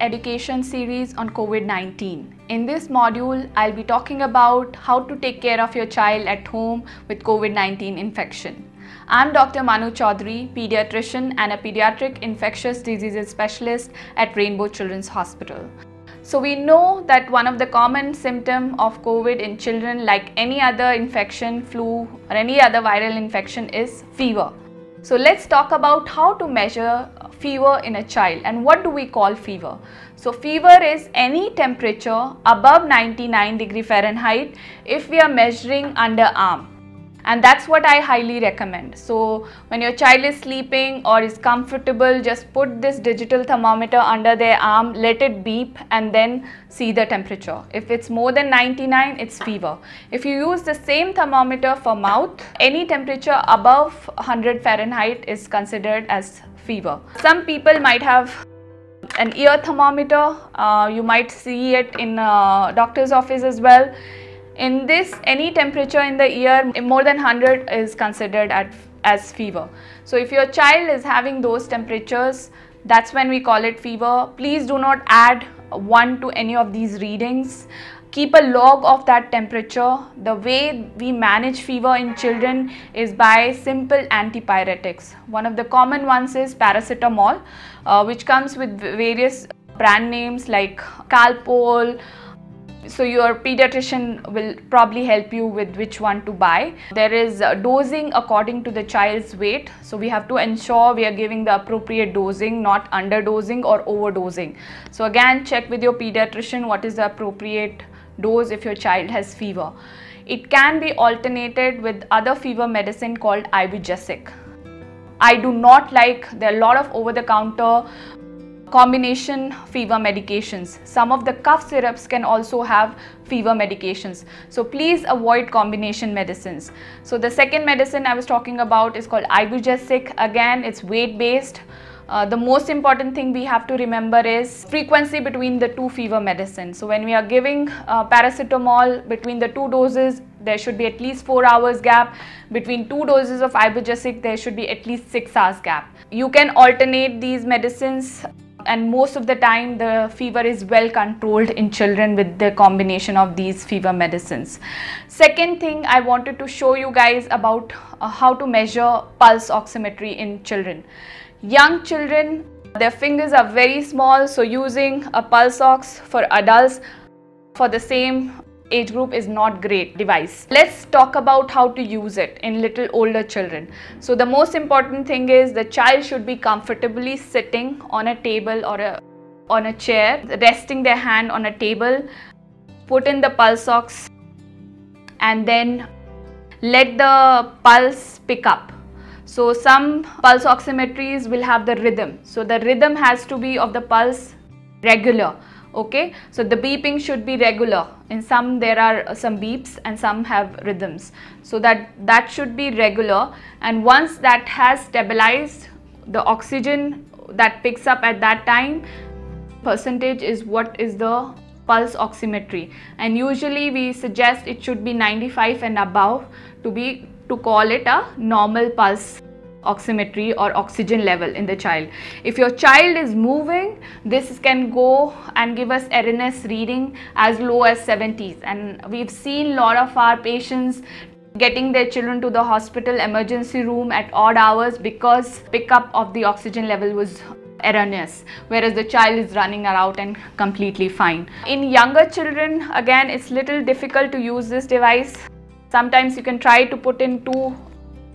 Education series on COVID-19. In this module, I'll be talking about how to take care of your child at home with COVID-19 infection. I'm Dr. Manu Chaudhary, pediatrician and a pediatric infectious diseases specialist at Rainbow Children's Hospital. So we know that one of the common symptom of COVID in children like any other infection, flu or any other viral infection is fever. So let's talk about how to measure fever in a child and what do we call fever. So fever is any temperature above 99 degree Fahrenheit if we are measuring under arm and that's what I highly recommend. So when your child is sleeping or is comfortable just put this digital thermometer under their arm let it beep and then see the temperature. If it's more than 99 it's fever. If you use the same thermometer for mouth any temperature above 100 Fahrenheit is considered as fever. Some people might have an ear thermometer uh, you might see it in uh, doctor's office as well in this, any temperature in the ear more than 100 is considered at, as fever. So if your child is having those temperatures, that's when we call it fever. Please do not add 1 to any of these readings. Keep a log of that temperature. The way we manage fever in children is by simple antipyretics. One of the common ones is paracetamol, uh, which comes with various brand names like Calpol, so your pediatrician will probably help you with which one to buy. There is uh, dosing according to the child's weight. So we have to ensure we are giving the appropriate dosing, not underdosing or overdosing. So again, check with your pediatrician what is the appropriate dose if your child has fever. It can be alternated with other fever medicine called ibugesic. I do not like, there are a lot of over-the-counter combination fever medications. Some of the cough syrups can also have fever medications. So please avoid combination medicines. So the second medicine I was talking about is called ibugesic. Again, it's weight based. Uh, the most important thing we have to remember is frequency between the two fever medicines. So when we are giving uh, paracetamol between the two doses, there should be at least 4 hours gap. Between two doses of ibugesic, there should be at least 6 hours gap. You can alternate these medicines and most of the time the fever is well controlled in children with the combination of these fever medicines. Second thing I wanted to show you guys about uh, how to measure pulse oximetry in children. Young children their fingers are very small so using a pulse ox for adults for the same age group is not great device. Let's talk about how to use it in little older children. So the most important thing is the child should be comfortably sitting on a table or a, on a chair, resting their hand on a table, put in the pulse ox and then let the pulse pick up. So some pulse oximetries will have the rhythm. So the rhythm has to be of the pulse regular okay? So the beeping should be regular. In some there are some beeps and some have rhythms. So that that should be regular. And once that has stabilized the oxygen that picks up at that time percentage is what is the pulse oximetry. And usually we suggest it should be 95 and above to be to call it a normal pulse oximetry or oxygen level in the child. If your child is moving, this can go and give us RNS reading as low as 70s and we've seen a lot of our patients getting their children to the hospital emergency room at odd hours because pickup of the oxygen level was erroneous whereas the child is running around and completely fine. In younger children again it's little difficult to use this device. Sometimes you can try to put in two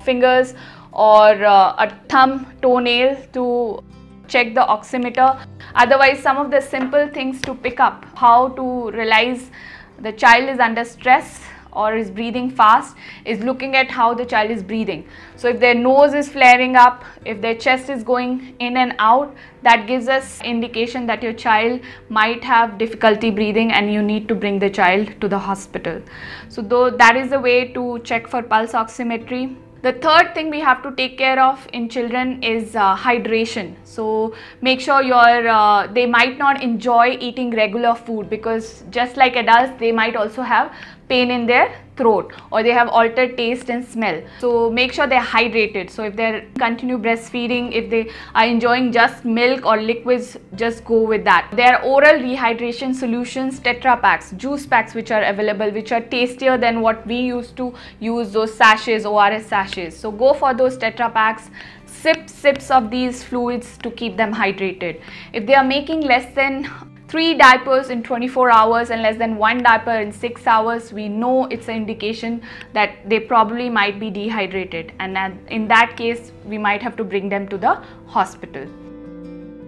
fingers or uh, a thumb toenail to check the oximeter. Otherwise, some of the simple things to pick up, how to realize the child is under stress or is breathing fast is looking at how the child is breathing. So if their nose is flaring up, if their chest is going in and out, that gives us indication that your child might have difficulty breathing and you need to bring the child to the hospital. So though that is the way to check for pulse oximetry. The third thing we have to take care of in children is uh, hydration. So make sure your uh, they might not enjoy eating regular food because just like adults they might also have pain in their throat or they have altered taste and smell. So make sure they're hydrated. So if they're continue breastfeeding, if they are enjoying just milk or liquids, just go with that. There are oral rehydration solutions, Tetra packs, juice packs which are available, which are tastier than what we used to use those sachets, ORS sachets. So go for those Tetra packs sip sips of these fluids to keep them hydrated. If they are making less than three diapers in 24 hours and less than one diaper in six hours, we know it's an indication that they probably might be dehydrated. And in that case, we might have to bring them to the hospital.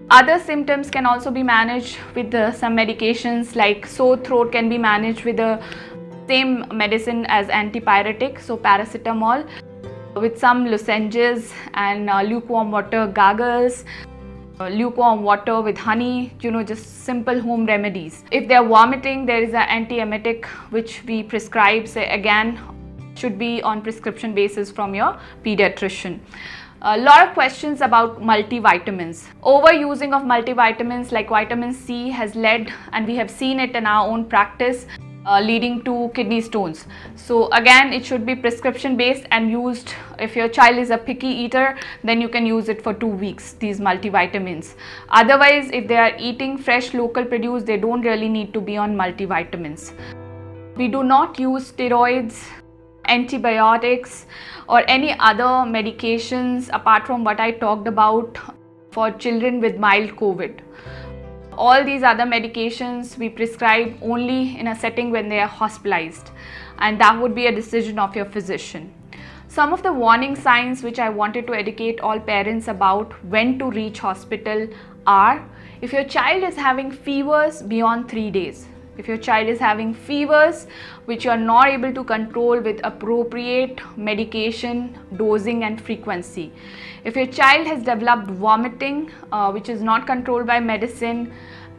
Other symptoms can also be managed with uh, some medications like sore throat can be managed with the same medicine as antipyretic, so paracetamol with some lozenges and uh, lukewarm water gargles uh, lukewarm water with honey, you know, just simple home remedies. If they're vomiting, there is an antiemetic which we prescribe, say again, should be on prescription basis from your pediatrician. A lot of questions about multivitamins. Overusing of multivitamins like vitamin C has led and we have seen it in our own practice uh, leading to kidney stones. So again, it should be prescription based and used if your child is a picky eater, then you can use it for two weeks, these multivitamins. Otherwise, if they are eating fresh local produce, they don't really need to be on multivitamins. We do not use steroids, antibiotics or any other medications apart from what I talked about for children with mild COVID all these other medications we prescribe only in a setting when they are hospitalized and that would be a decision of your physician. Some of the warning signs which I wanted to educate all parents about when to reach hospital are if your child is having fevers beyond 3 days, if your child is having fevers which you are not able to control with appropriate medication, dosing and frequency. If your child has developed vomiting uh, which is not controlled by medicine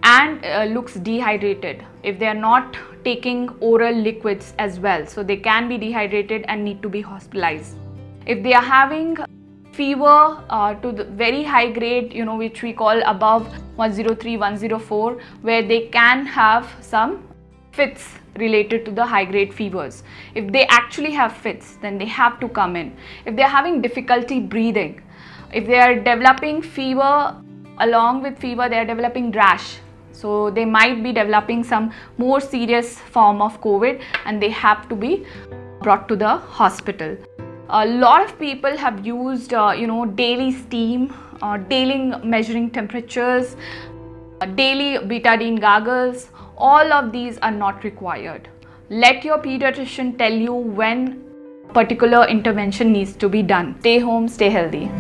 and uh, looks dehydrated, if they are not taking oral liquids as well, so they can be dehydrated and need to be hospitalized. If they are having fever uh, to the very high grade, you know, which we call above 103, 104, where they can have some fits related to the high grade fevers. If they actually have fits, then they have to come in. If they're having difficulty breathing, if they are developing fever, along with fever, they are developing rash. So they might be developing some more serious form of COVID and they have to be brought to the hospital a lot of people have used uh, you know daily steam uh, daily measuring temperatures uh, daily betadine gargles all of these are not required. Let your pediatrician tell you when particular intervention needs to be done. Stay home stay healthy